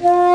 Yeah.